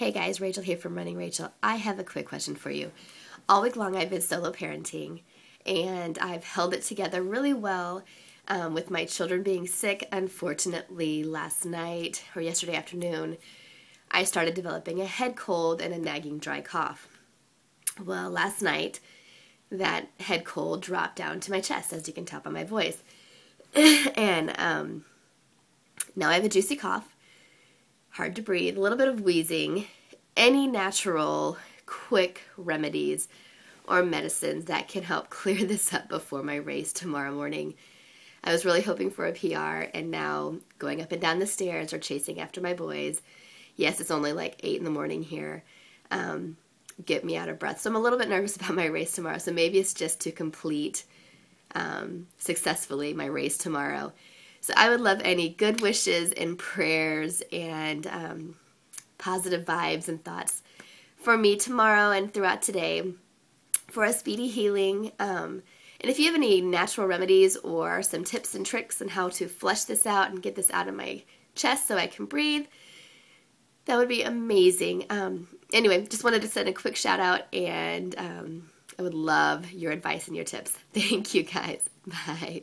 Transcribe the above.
Hey guys, Rachel here from Running Rachel. I have a quick question for you. All week long I've been solo parenting and I've held it together really well um, with my children being sick. Unfortunately, last night or yesterday afternoon, I started developing a head cold and a nagging dry cough. Well, last night, that head cold dropped down to my chest, as you can tell by my voice. and um, now I have a juicy cough hard to breathe, a little bit of wheezing, any natural quick remedies or medicines that can help clear this up before my race tomorrow morning. I was really hoping for a PR, and now going up and down the stairs or chasing after my boys. Yes, it's only like 8 in the morning here. Um, get me out of breath. So I'm a little bit nervous about my race tomorrow. So maybe it's just to complete um, successfully my race tomorrow. So I would love any good wishes and prayers and um, positive vibes and thoughts for me tomorrow and throughout today for a speedy healing. Um, and if you have any natural remedies or some tips and tricks on how to flush this out and get this out of my chest so I can breathe, that would be amazing. Um, anyway, just wanted to send a quick shout out and um, I would love your advice and your tips. Thank you guys. Bye.